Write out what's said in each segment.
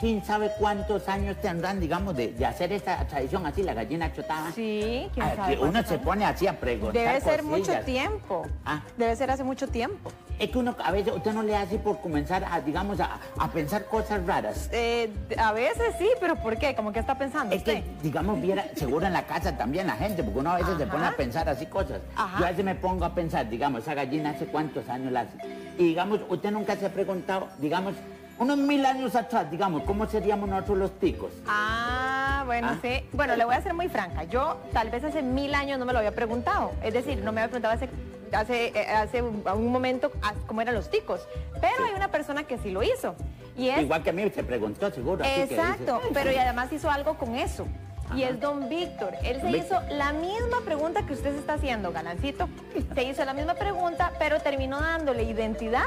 quién sabe cuántos años tendrán, digamos, de, hacer esta tradición así, la gallina chotada. Sí, quién ah, sabe. Que uno se pone así a preguntar. Debe ser mucho tiempo. Ah. Debe ser hace mucho tiempo. Es que uno, a veces, usted no le hace por comenzar a, digamos, a, pensar cosas raras. Eh, a veces sí, pero ¿por qué? ¿Cómo que está pensando Es que, digamos, viera, seguro en la casa también la gente, porque uno a veces se pone a pensar así cosas. Yo a veces me pongo a pensar, digamos, esa gallina hace cuántos años la hace. Y digamos, usted nunca se ha preguntado, digamos, unos mil años atrás, digamos, ¿cómo seríamos nosotros los ticos? Ah, bueno, ¿Ah? sí. Bueno, le voy a ser muy franca. Yo tal vez hace mil años no me lo había preguntado. Es decir, no me había preguntado hace hace, eh, hace un momento cómo eran los ticos. Pero hay una persona que sí lo hizo. Y es... Igual que a mí se preguntó, seguro. Exacto, pero y además hizo algo con eso. Y es don Víctor. Él se hizo la misma pregunta que usted se está haciendo, Galancito. Se hizo la misma pregunta, pero terminó dándole identidad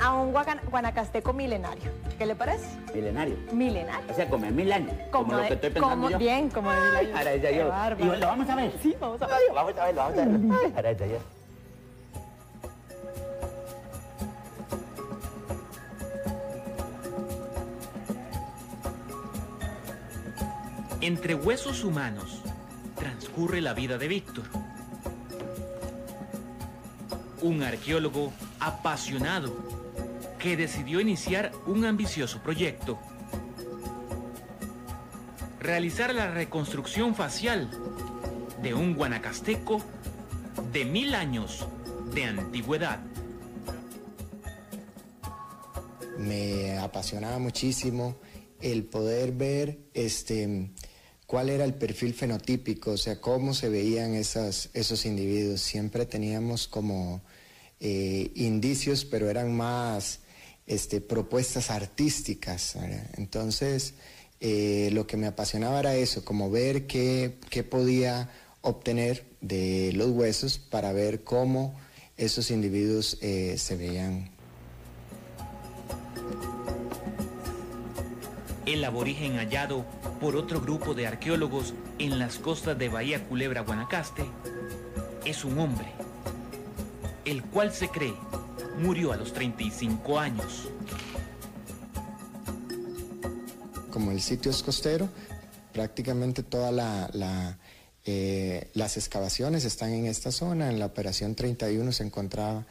a un guanacasteco milenario. ¿Qué le parece? Milenario. Milenario. O sea, como en mil años. Como, lo que estoy pensando como, Bien, como de mil años. Yo. Y lo vamos a ver. Sí, vamos a ver. Vamos a ver, vamos a ver. Ahora Entre huesos humanos transcurre la vida de Víctor, un arqueólogo apasionado que decidió iniciar un ambicioso proyecto, realizar la reconstrucción facial de un guanacasteco de mil años de antigüedad. Me apasionaba muchísimo el poder ver este cuál era el perfil fenotípico, o sea, cómo se veían esos individuos. Siempre teníamos como eh, indicios, pero eran más este, propuestas artísticas. Entonces, eh, lo que me apasionaba era eso, como ver qué, podía obtener de los huesos para ver cómo esos individuos eh, se veían. El aborigen hallado por otro grupo de arqueólogos en las costas de Bahía Culebra, Guanacaste, es un hombre, el cual se cree murió a los 35 años. Como el sitio es costero, prácticamente todas eh, las excavaciones están en esta zona. En la operación 31 se encontraba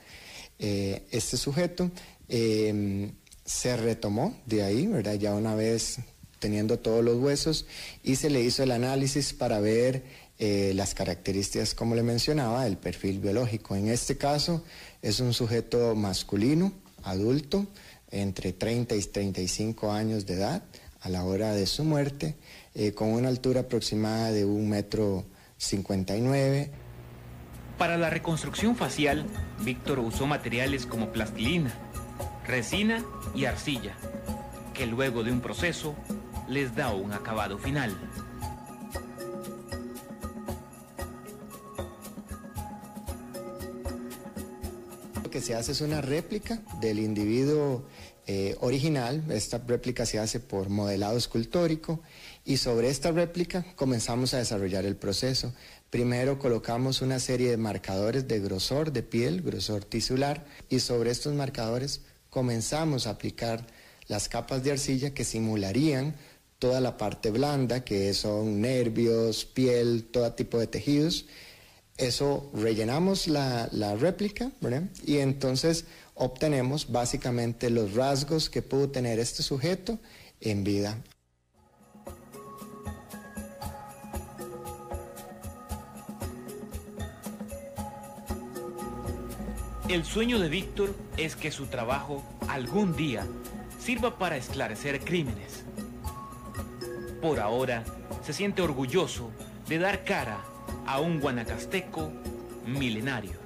eh, este sujeto. Eh, se retomó de ahí, ¿verdad? Ya una vez teniendo todos los huesos y se le hizo el análisis para ver eh, las características, como le mencionaba, del perfil biológico. En este caso es un sujeto masculino, adulto, entre 30 y 35 años de edad a la hora de su muerte, eh, con una altura aproximada de un metro 59. Para la reconstrucción facial, Víctor usó materiales como plastilina, resina y arcilla, que luego de un proceso les da un acabado final. Lo que se hace es una réplica del individuo eh, original. Esta réplica se hace por modelado escultórico y sobre esta réplica comenzamos a desarrollar el proceso. Primero colocamos una serie de marcadores de grosor de piel, grosor tisular, y sobre estos marcadores comenzamos a aplicar las capas de arcilla que simularían toda la parte blanda, que son nervios, piel, todo tipo de tejidos. Eso rellenamos la, réplica, Y entonces obtenemos básicamente los rasgos que pudo tener este sujeto en vida. El sueño de Víctor es que su trabajo algún día sirva para esclarecer crímenes. Por ahora, se siente orgulloso de dar cara a un guanacasteco milenario.